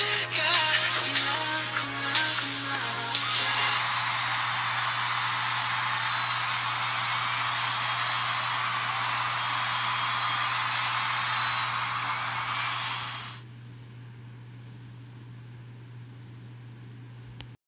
Yes.